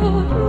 Oh,